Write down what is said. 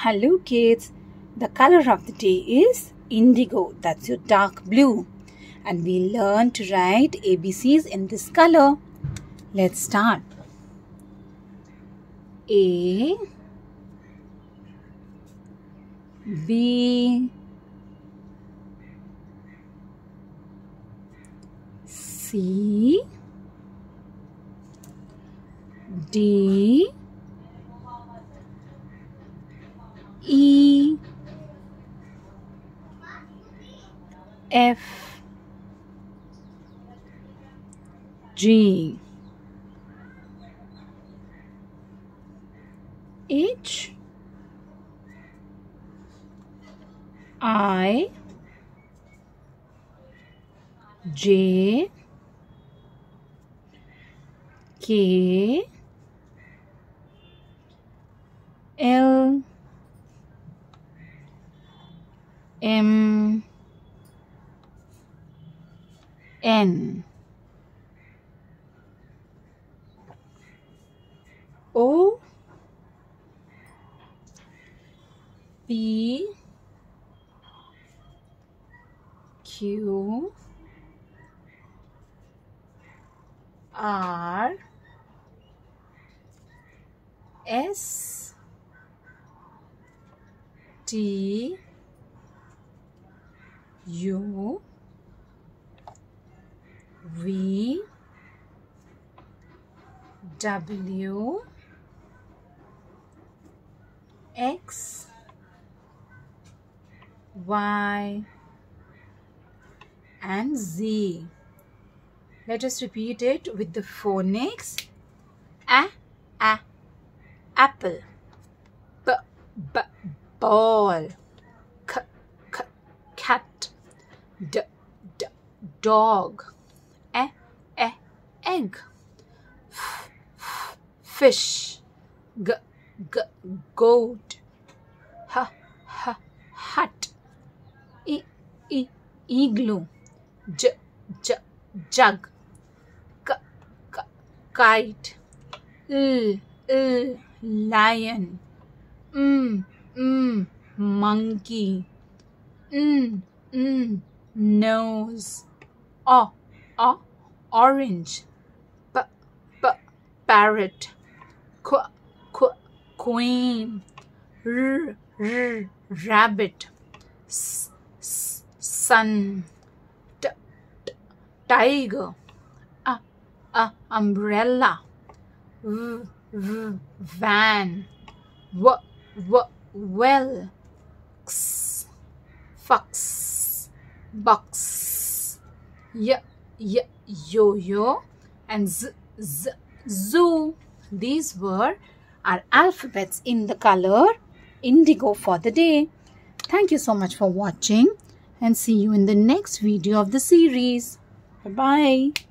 Hello kids, the color of the day is indigo, that's your dark blue. And we learn to write ABCs in this color. Let's start. A B C D F. G. H. I. J. K. L. M N. O. P Q. R. S. T. U V W X Y and Z. Let us repeat it with the phonics. A, a, apple. B, b, ball. C, c, cat. D, d, dog. Egg. Fish. G, g, goat. H, h, hat. E, e, igloo. J, j, jug. K, k, kite. L, l, lion. M, m, monkey. N, n, nose. O, o, orange. Parrot. Qu, qu, queen. R, r, rabbit. S, s, sun. T, t, tiger. A, a, umbrella. V, v, van. W, w, well. X, fox. Box. Y, y, yo-yo. And z, z, zoo. These were our alphabets in the color indigo for the day. Thank you so much for watching and see you in the next video of the series. Bye-bye.